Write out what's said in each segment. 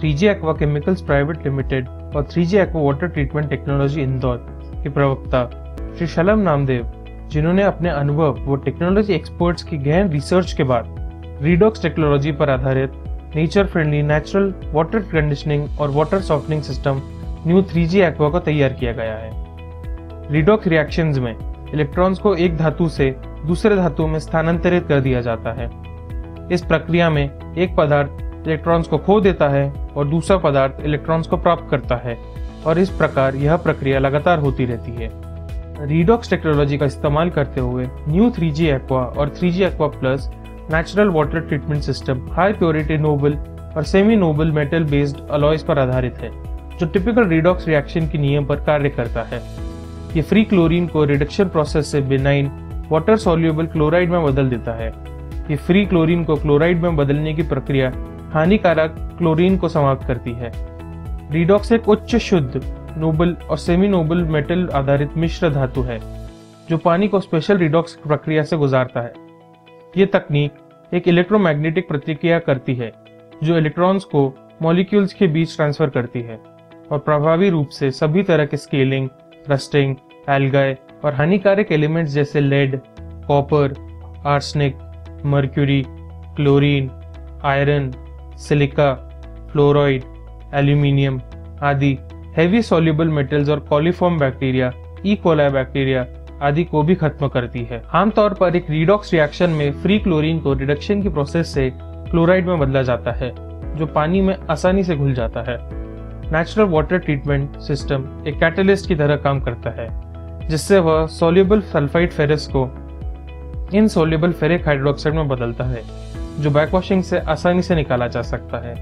3G aqua chemicals private limited और 3G aqua water treatment technology Indore के प्रवक्ता श्री शलम नामदेव, जिन्होंने अपने अनुभव व टेक्नोलॉजी एक्सपर्ट्स की गहन रिसर्च के बाद रीडॉक्स टेक्नोलॉजी पर आधारित nature friendly natural water conditioning और water softening system new 3G aqua को तैयार किया गया है। रिडॉक्स रिएक्शंस में इलेक्ट्रॉन्स को एक धातु से दूसरे धातु में स्थानांतरित कर दिया जाता है। इस प्रक्रिया में एक पदार्थ इलेक्ट्रॉन्स को खो देता है और दूसरा पदार्थ इलेक्ट्रॉन्स को प्राप्त करता है। और इस प्रकार यह प्रक्रिया लगातार होती रहती है। रीडॉक्स टेक्नोलॉजी का इस्तेमाल करते हुए न्यू 3G एक्वा और 3G aqua plus natural water treatment system high purity noble और semi noble metal based alloys पर आधारित है, जो टिपिकल रिडॉक्स रिएक्शन के नियम पर कार्य करता है। ये फ्री क्लोरीन को रिडक्शन प्रोसेस से बिनाइन वाटर सॉल्यूबल क्लोराइड में बदल देता है। ये फ्री क्लोरीन को क्लोराइड में बदलने की प्रक्रिया हानिकारक क्लोरीन को समाप्त करती है। रिडॉक्स एक उच्च शुद्ध, नोबल और सेमी नोबल मेटल आधारित मिश्र धातु है, जो पानी को स्पेशल रिडॉक्स प्रक्रिया से गुजारता है। ये तकनीक एक इलेक्ट्रोमैग्नेटिक प्रतिक्रिया करती है, जो इलेक्ट्रॉन्स को मॉलिक्यूल्स के बीच ट्रांसफ़र करती है और प्रभावी रूप से सभी तरह के स्केलिंग रस्टिंग एल्गाए और हानिकारक एलिमेंट्स जैसे lead copper arsenic mercury chlorine iron silica, fluoride, aluminium आदि हैवी सोल्यूबल मेटल्स और coliform bacteria E coli bacteria आदि को भी खत्म करती है। आमतौर पर एक रिडॉक्स रिएक्शन में फ्री क्लोरीन को रिडक्शन की प्रोसेस से क्लोराइड में बदला जाता है, जो पानी में आसानी से घुल जाता है। नेचुरल वाटर ट्रीटमेंट सिस्टम एक कैटलिस्ट की तरह काम करता है, जिससे वह सोल्यूबल सल्फाइड फेरस को इन सोल्यूबल फेरिक हाइड्रोक्साइड में बदलता है। जो बैकवॉशिंग से आसानी से निकाला जा सकता है।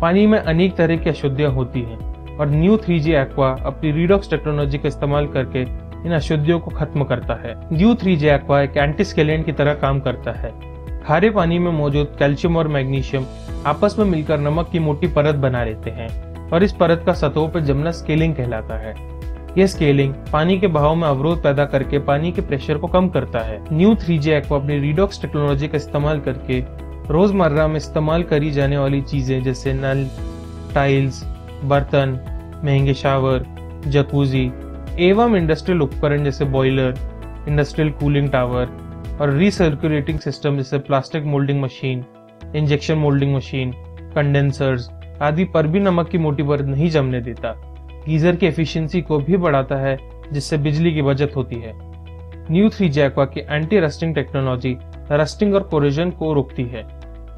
पानी में अनेक तरह की अशुद्धियाँ होती हैं और न्यू थ्री जी एक्वा अपनी रिडॉक्स टेक्नोलॉजी का इस्तेमाल करके इन अशुद्धियों को खत्म करता है। न्यू थ्री जी एक्वा एक एंटीस्केलेंट की तरह काम करता है। खारे पानी में मौजूद कैल्शियम और मैग्नीशियम आपस में मिलकर नमक की मोटी परत बना लेते हैं और इस परत का सतहों पर जमना स्केलिंग कहलाता है। यह स्केलिंग पानी के बहाव में अवरोध पैदा करके पानी के प्रेशर को कम करता है। न्यू थ्री जी एक्वा अपनी रिडॉक्स टेक्नोलॉजी का इस्तेमाल करके रोज़मर्रा में इस्तेमाल करी जाने वाली चीज़ें जैसे नल टाइल्स बर्तन, महँगे शावर जकूजी एवं इंडस्ट्रियल उपकरण जैसे बॉयलर इंडस्ट्रियल कूलिंग टावर और रिसर्कुलेटिंग सिस्टम जैसे plastic moulding machine injection moulding machine condensers आदि पर भी नमक की मोटी परत नहीं जमने देता। गीजर की एफिशिएंसी को भी बढ़ाता है, जिससे बिजली की बचत होती है। न्यू थ्री जैक्वा की एंटी रस्टिंग टेक्नोलॉजी रस्टिंग और कोरिजन को रोकती है।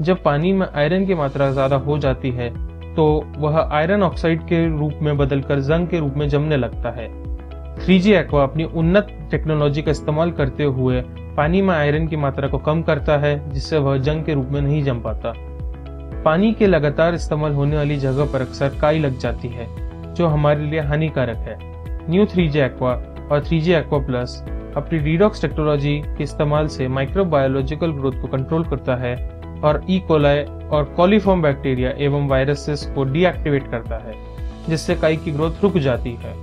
जब पानी में आयरन की मात्रा ज़्यादा हो जाती है तो वह आयरन ऑक्साइड के रूप में बदलकर जंग के रूप में जमने लगता है। थ्री जी एक्वा अपनी उन्नत टेक्नोलॉजी का इस्तेमाल करते हुए पानी में आयरन की मात्रा को कम करता है, जिससे वह जंग के रूप में नहीं जम पाता। पानी के लगातार इस्तेमाल होने वाली जगह पर अक्सर काई लग जाती है, जो हमारे लिए हानिकारक है। न्यू थ्री जी एक्वा और थ्री जी एक्वा प्लस अपनी रीडॉक्स टेक्नोलॉजी के इस्तेमाल से माइक्रोबायोलॉजिकल ग्रोथ को कंट्रोल करता है और ई e. कोलाई और कॉलीफॉर्म बैक्टीरिया एवं वायरसेस को डीएक्टिवेट करता है, जिससे काई की ग्रोथ रुक जाती है।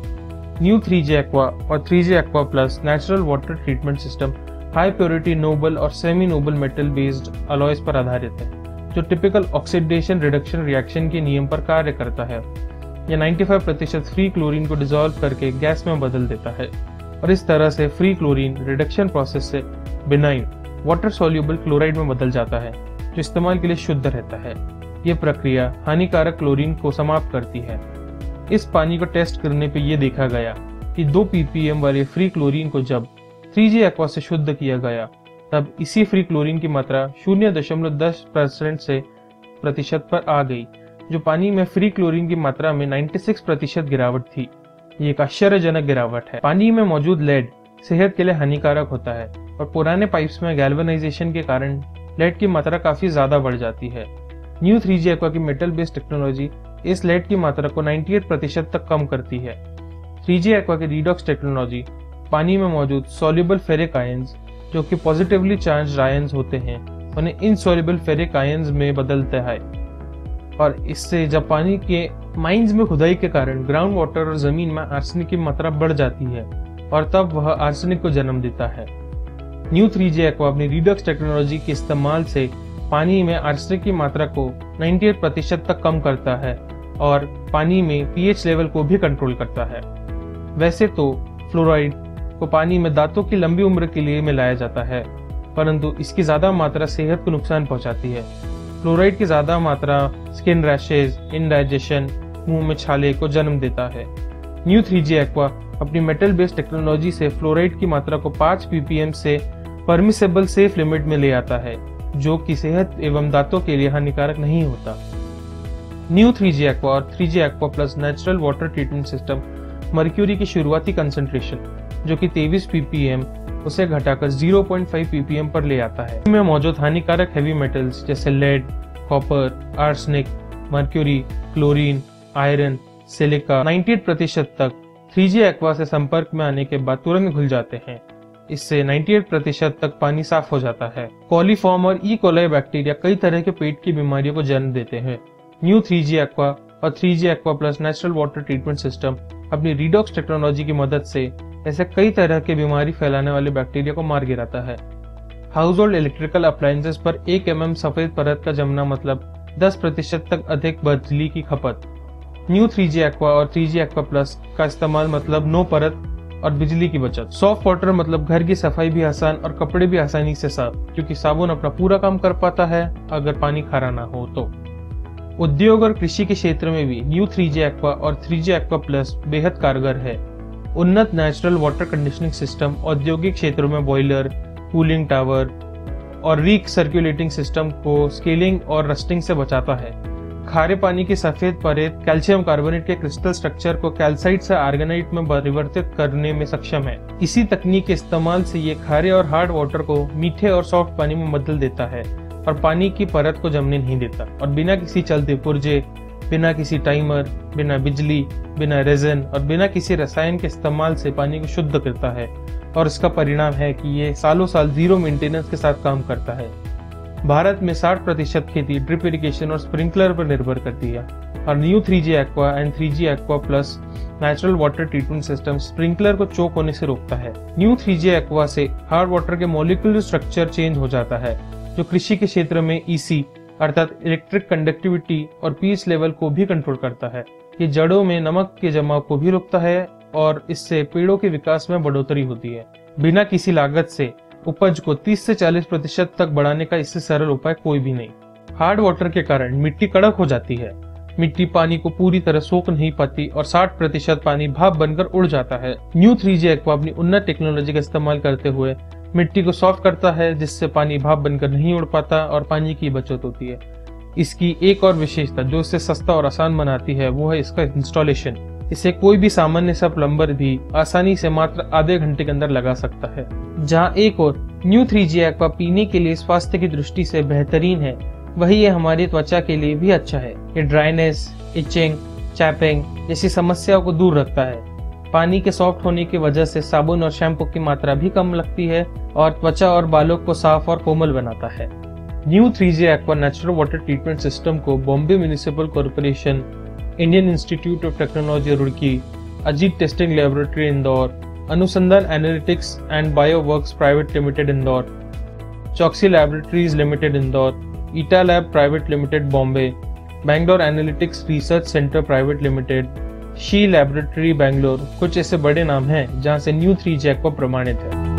न्यू थ्री जी एक्वा और three G aqua plus natural water treatment system high purity noble और semi noble metal based alloys पर आधारित है, जो टिपिकल ऑक्सीडेशन रिडक्शन रिएक्शन के नियम पर कार्य करता है। यह 95 प्रतिशत फ्री क्लोरीन को डिजोल्व करके गैस में बदल देता है। और इस तरह से फ्री क्लोरीन रिडक्शन प्रोसेस से बिनाइन वाटर सोल्यूबल क्लोराइड में बदल जाता है, जो इस्तेमाल के लिए शुद्ध रहता है। यह प्रक्रिया हानिकारक क्लोरीन को समाप्त करती है। इस पानी को टेस्ट करने पर यह देखा गया कि दो पीपीएम वाले फ्री क्लोरीन को जब थ्री जी एक्वा से शुद्ध किया गया, तब इसी फ्री क्लोरीन की मात्रा शून्य दशमलव दस परसेंट से प्रतिशत पर आ गई, जो पानी में फ्री क्लोरीन की मात्रा में 96 प्रतिशत गिरावट थी। ये एक आश्चर्यजनक गिरावट है। पानी में मौजूद लेड सेहत के लिए हानिकारक होता है और पुराने पाइप्स में गैल्वेनाइजेशन के कारण लेड की मात्रा काफ़ी ज़्यादा बढ़ जाती है। न्यू थ्री जी एक्वा की मेटल बेस्ड टेक्नोलॉजी इस लेड की मात्रा को 98 प्रतिशत तक कम करती है। थ्री जी एक्वा की रीडॉक्स टेक्नोलॉजी पानी में मौजूद सोल्यूबल फेरिक आयंस जो कि पॉजिटिवली चार्ज आयंस होते हैं, उन्हें इनसोल्यूबल फेरिक आयंस में बदलते हैं। और इससे जब पानी के माइंस में खुदाई के कारण ग्राउंड वाटर और ज़मीन में आर्सेनिक की मात्रा बढ़ जाती है और तब वह आर्सेनिक को जन्म देता है। न्यू थ्री जी एक्वा अपनी रीडक्स टेक्नोलॉजी के इस्तेमाल से पानी में आर्सेनिक की मात्रा को 98 प्रतिशत तक कम करता है और पानी में पीएच लेवल को भी कंट्रोल करता है। वैसे तो फ्लोराइड को पानी में दांतों की लंबी उम्र के लिए मिलाया जाता है, परंतु इसकी ज़्यादा मात्रा सेहत को नुकसान पहुंचाती है। फ्लोराइड की ज़्यादा मात्रा स्किन रैशेज इनडाइजेशन मुँह में छाले को जन्म देता है। न्यू थ्री जी एक्वा अपनी मेटल बेस्ड टेक्नोलॉजी से फ्लोराइड की मात्रा को 5 ppm से परमिसेबल सेफ़ लिमिट में ले आता है, जो कि सेहत एवं दांतों के लिए हानिकारक नहीं होता। न्यू थ्री जी एक्वा और three G aqua plus natural water treatment system mercury की शुरुआती कंसेंट्रेशन जो कि 23 ppm उसे घटाकर 0.5 ppm पर ले आता है। में मौजूद हानिकारक हैवी मेटल्स जैसे lead copper arsenic mercury chlorine iron silica 98 प्रतिशत तक 3G एक्वा से संपर्क में आने के बाद तुरंत घुल जाते हैं। इससे 98 प्रतिशत तक पानी साफ़ हो जाता है। कॉलीफॉर्म और ई कोलाई बैक्टीरिया कई तरह के पेट की बीमारियों को जन्म देते हैं। न्यू 3G एक्वा और 3G aqua plus natural water treatment system अपनी रिडॉक्स टेक्नोलॉजी की मदद से ऐसे कई तरह के बीमारी फैलाने वाले बैक्टीरिया को मार गिराता है। हाउस होल्ड इलेक्ट्रिकल अप्लायंसेस पर एक एम mm सफ़ेद परत का जमना मतलब 10 प्रतिशत तक अधिक बिजली की खपत। न्यू 3G एक्वा और 3G एक्वा प्लस का इस्तेमाल मतलब नो परत और बिजली की बचत। सॉफ्ट वाटर मतलब घर की सफ़ाई भी आसान और कपड़े भी आसानी से साफ़, क्योंकि साबुन अपना पूरा काम कर पाता है, अगर पानी खारा ना हो तो। उद्योग और कृषि के क्षेत्र में भी न्यू 3G एक्वा और 3G एक्वा प्लस बेहद कारगर है। उन्नत नेचुरल वाटर कंडीशनिंग सिस्टम औद्योगिक क्षेत्रों में बॉयलर कूलिंग टावर और रीक सर्कुलेटिंग सिस्टम को स्केलिंग और रस्टिंग से बचाता है। खारे पानी की सफ़ेद परत कैल्शियम कार्बोनेट के क्रिस्टल स्ट्रक्चर को कैल्साइट से आर्गेनाइट में परिवर्तित करने में सक्षम है। इसी तकनीक के इस्तेमाल से ये खारे और हार्ड वाटर को मीठे और सॉफ्ट पानी में बदल देता है और पानी की परत को जमने नहीं देता और बिना किसी चलते पुर्जे बिना किसी टाइमर, बिना बिजली, बिना रेजन और बिना किसी रसायन के इस्तेमाल से पानी को शुद्ध करता है और इसका परिणाम है कि ये सालों साल ज़ीरो मेंटेनेंस के साथ काम करता है। भारत में 60 प्रतिशत खेती ड्रिप इरिगेशन और स्प्रिंकलर पर निर्भर करती है और new three G aqua and three G aqua plus natural water treatment system sprinkler को चोक होने से रोकता है। न्यू थ्री जी एक्वा से हार्ड वाटर के मोलिकुलर स्ट्रक्चर चेंज हो जाता है, जो कृषि के क्षेत्र में ईसी अर्थात इलेक्ट्रिक कंडक्टिविटी और पीच लेवल को भी कंट्रोल करता है। ये जड़ों में नमक के जमाव को भी रोकता है और इससे पेड़ों के विकास में बढ़ोतरी होती है। बिना किसी लागत से, उपज को 30 से 40 प्रतिशत तक बढ़ाने का इससे सरल उपाय कोई भी नहीं। हार्ड वाटर के कारण मिट्टी कड़क हो जाती है। मिट्टी पानी को पूरी तरह सोख नहीं पाती और 60 प्रतिशत पानी भाप बनकर उड़ जाता है। न्यू थ्री जी एक्वा अपनी उन्नत टेक्नोलॉजी का इस्तेमाल करते हुए मिट्टी को सॉफ्ट करता है, जिससे पानी भाप बनकर नहीं उड़ पाता और पानी की बचत होती है। इसकी एक और विशेषता, जो इसे सस्ता और आसान बनाती है, वो है इसका इंस्टॉलेशन इसे कोई भी सामान्य सा प्लम्बर भी आसानी से मात्र आधे घंटे के अंदर लगा सकता है। जहाँ एक और न्यू थ्री जी एक्वा पीने के लिए स्वास्थ्य की दृष्टि से बेहतरीन है, वही ये हमारी त्वचा के लिए भी अच्छा है। ये ड्राइनेस इचिंग चैपिंग जैसी समस्याओं को दूर रखता है। पानी के सॉफ्ट होने की वजह से साबुन और शैम्पू की मात्रा भी कम लगती है और त्वचा और बालों को साफ़ और कोमल बनाता है। New three G aqua natural water treatment system को Bombay municipal corporation Indian institute of technology Roorkee Ajit testing laboratory Indore Anusandhan analytics and bio work private limited Indore Chouksey laboratories limited Indore Eta lab private limited Bombay Bangalore analytics research centre private limited she laboratory Bangalore. कुछ ऐसे बड़े नाम हैं जहाँ से new three Jack प्रमाणित है।